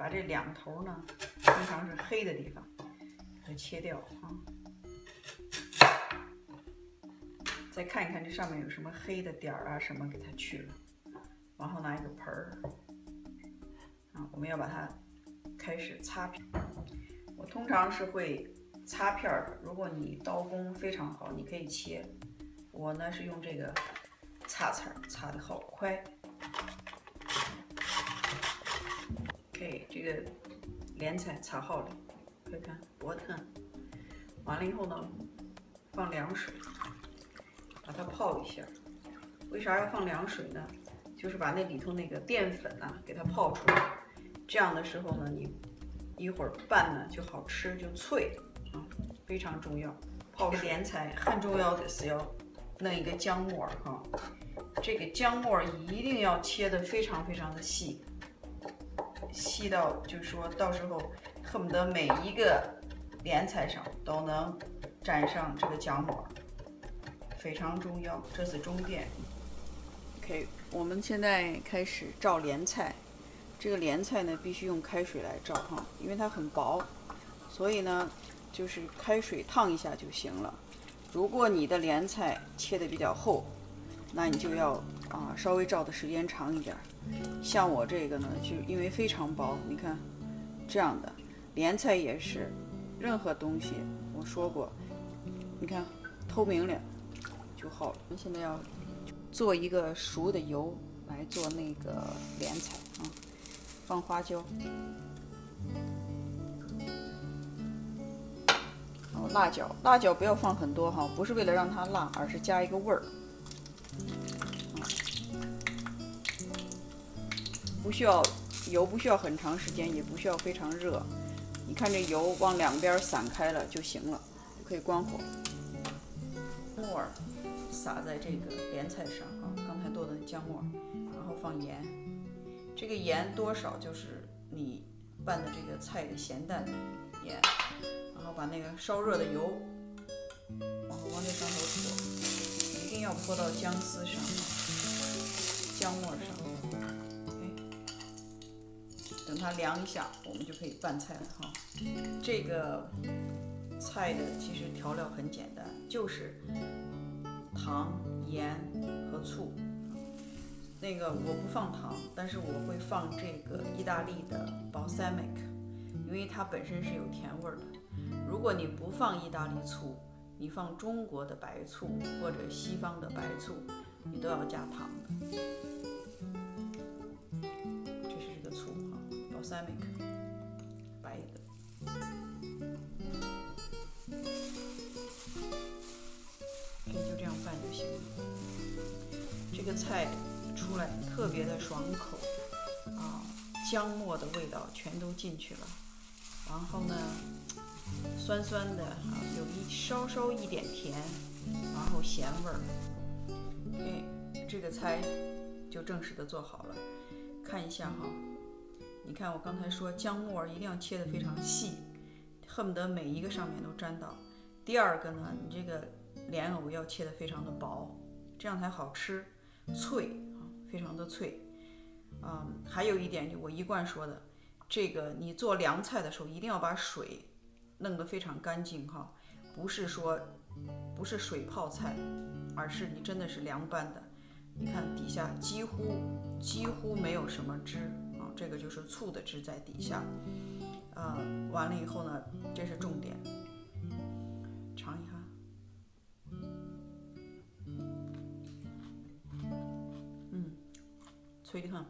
把这两头呢，通常是黑的地方，给它切掉啊。再看一看这上面有什么黑的点儿啊什么，给它去了。然后拿一个盆儿，啊，我们要把它开始擦片。我通常是会擦片儿的。如果你刀工非常好，你可以切。我呢是用这个擦擦，擦的好快。OK，这个莲菜擦好了，看看多疼。完了以后呢，放凉水，把它泡一下。为啥要放凉水呢？就是把那里头那个淀粉啊给它泡出来。这样的时候呢，你一会儿拌呢就好吃，就脆啊，非常重要。泡莲菜很重要的是要弄一个姜末哈，这个姜末一定要切的非常非常的细。细到就是说到时候恨不得每一个莲菜上都能沾上这个姜末，非常重要。这是重点。OK，我们现在开始照莲菜。这个莲菜呢，必须用开水来照哈，因为它很薄，所以呢，就是开水烫一下就行了。如果你的莲菜切的比较厚，那你就要啊稍微照的时间长一点。像我这个呢，就因为非常薄，你看这样的莲菜也是，任何东西我说过，你看透明了就好了。现在要做一个熟的油来做那个莲菜啊，放花椒，然后辣椒，辣椒不要放很多哈，不是为了让它辣，而是加一个味儿。不需要油，不需要很长时间，也不需要非常热。你看这油往两边散开了就行了，就可以关火。木耳撒在这个莲菜上啊，刚才剁的姜末，然后放盐。这个盐多少就是你拌的这个菜的咸淡盐。然后把那个烧热的油往往这上头泼，一定要泼到姜丝上、姜末上。等它凉一下，我们就可以拌菜了哈。这个菜的其实调料很简单，就是糖、盐和醋。那个我不放糖，但是我会放这个意大利的 balsamic，因为它本身是有甜味的。如果你不放意大利醋，你放中国的白醋或者西方的白醋，你都要加糖的。balsamic，白的可以就这样拌就行了。这个菜出来特别的爽口啊，姜末的味道全都进去了，然后呢，酸酸的啊，有一稍稍一点甜，然后咸味儿。OK，这个菜就正式的做好了，看一下哈。你看，我刚才说姜末一定要切得非常细，恨不得每一个上面都沾到。第二个呢，你这个莲藕要切得非常的薄，这样才好吃，脆啊，非常的脆。嗯，还有一点就我一贯说的，这个你做凉菜的时候一定要把水弄得非常干净哈，不是说不是水泡菜，而是你真的是凉拌的。你看底下几乎几乎没有什么汁。这个就是醋的汁在底下，呃，完了以后呢，这是重点，尝一下，嗯，脆的很。